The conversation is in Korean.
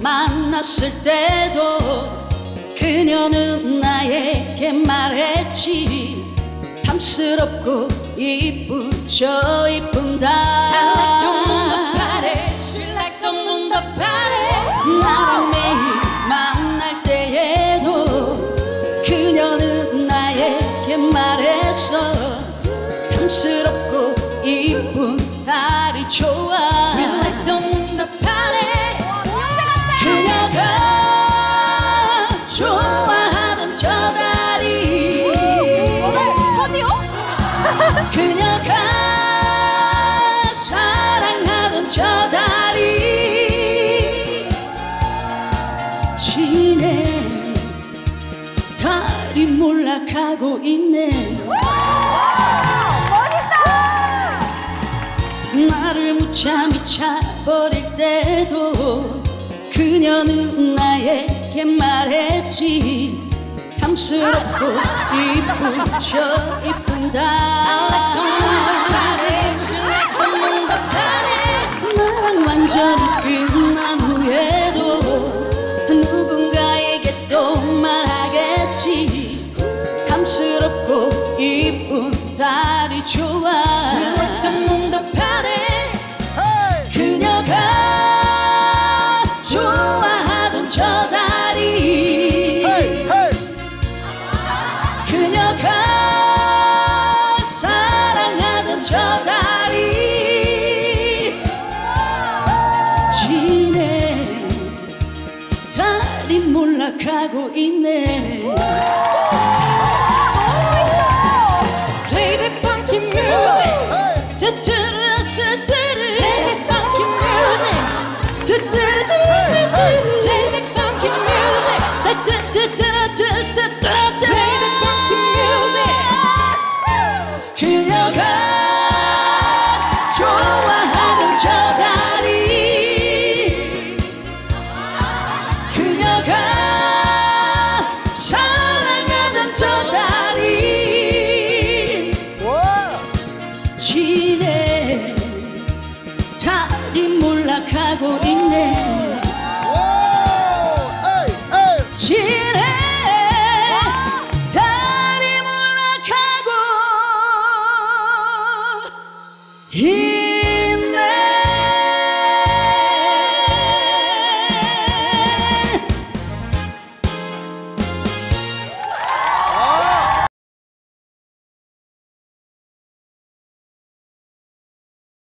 만났을 때도 그녀는 나에게 말했지. 탐스럽고 이쁘죠 이쁜다. 나랑 매일 만날 때에도 그녀는 나에게 말했어. 탐스럽고 이쁜 달이 좋아 몰락하고 있네. 나를 묻자 미쳐버릴 때도 그녀는 나에게 말했지. 탐스럽고 이쁘죠 이쁜다. 나랑 완전히 빨리 몰락하고 있네. 생각하고 있네. 지레 달이 몰락하고